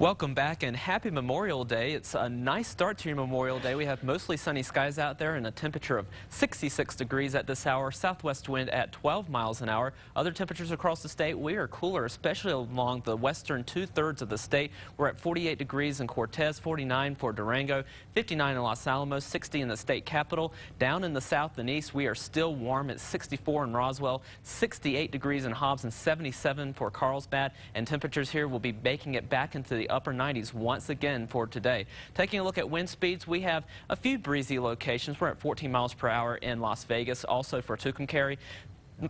Welcome back and happy Memorial Day. It's a nice start to your Memorial Day. We have mostly sunny skies out there and a temperature of 66 degrees at this hour. Southwest wind at 12 miles an hour. Other temperatures across the state, we are cooler, especially along the western two-thirds of the state. We're at 48 degrees in Cortez, 49 for Durango, 59 in Los Alamos, 60 in the state capital. Down in the south and east, we are still warm at 64 in Roswell, 68 degrees in Hobbs, and 77 for Carlsbad. And temperatures here will be baking it back into the the upper 90s once again for today. Taking a look at wind speeds, we have a few breezy locations. We're at 14 miles per hour in Las Vegas, also for Tucumcari.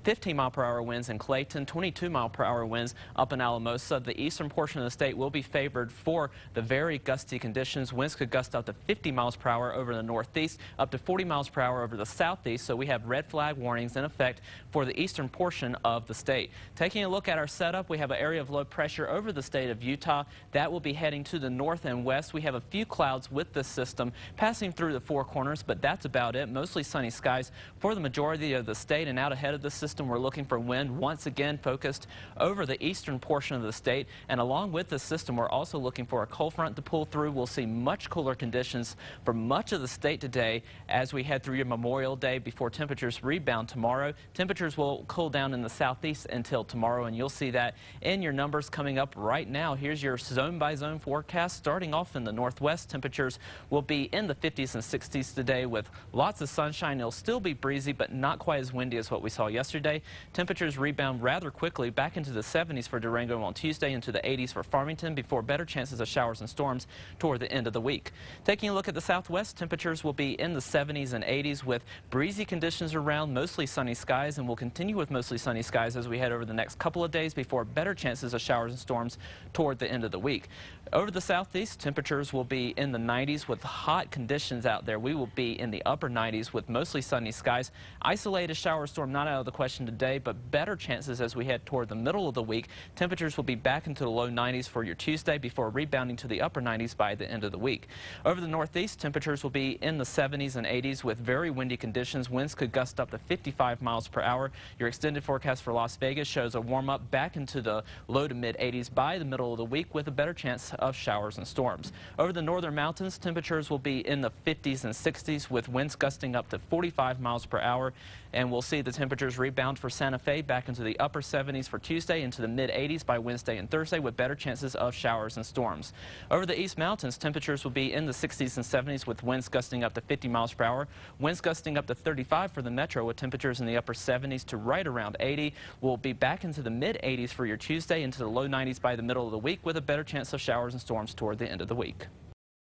15 mile per hour winds in Clayton, 22 mile per hour winds up in Alamosa. The eastern portion of the state will be favored for the very gusty conditions. Winds could gust up to 50 miles per hour over the northeast, up to 40 miles per hour over the southeast. So we have red flag warnings in effect for the eastern portion of the state. Taking a look at our setup, we have an area of low pressure over the state of Utah. That will be heading to the north and west. We have a few clouds with this system passing through the four corners, but that's about it. Mostly sunny skies for the majority of the state and out ahead of the system, we're looking for wind once again focused over the eastern portion of the state. And along with this system, we're also looking for a cold front to pull through. We'll see much cooler conditions for much of the state today as we head through your Memorial Day before temperatures rebound tomorrow. Temperatures will cool down in the southeast until tomorrow, and you'll see that in your numbers coming up right now. Here's your zone by zone forecast. Starting off in the northwest, temperatures will be in the 50s and 60s today with lots of sunshine. It'll still be breezy, but not quite as windy as what we saw yesterday yesterday. Temperatures rebound rather quickly back into the 70s for Durango on Tuesday into the 80s for Farmington before better chances of showers and storms toward the end of the week. Taking a look at the southwest, temperatures will be in the 70s and 80s with breezy conditions around, mostly sunny skies, and will continue with mostly sunny skies as we head over the next couple of days before better chances of showers and storms toward the end of the week. Over the southeast, temperatures will be in the 90s with hot conditions out there. We will be in the upper 90s with mostly sunny skies. Isolated shower storm not out of the question today, but better chances as we head toward the middle of the week. Temperatures will be back into the low 90s for your Tuesday before rebounding to the upper 90s by the end of the week. Over the northeast, temperatures will be in the 70s and 80s with very windy conditions. Winds could gust up to 55 miles per hour. Your extended forecast for Las Vegas shows a warm up back into the low to mid 80s by the middle of the week with a better chance of showers and storms. Over the northern mountains, temperatures will be in the 50s and 60s with winds gusting up to 45 miles per hour. And we'll see the temperatures rebound for Santa Fe back into the upper 70s for Tuesday, into the mid 80s by Wednesday and Thursday with better chances of showers and storms. Over the East Mountains, temperatures will be in the 60s and 70s with winds gusting up to 50 miles per hour. Winds gusting up to 35 for the metro with temperatures in the upper 70s to right around 80. We'll be back into the mid 80s for your Tuesday, into the low 90s by the middle of the week with a better chance of showers and storms toward the end of the week.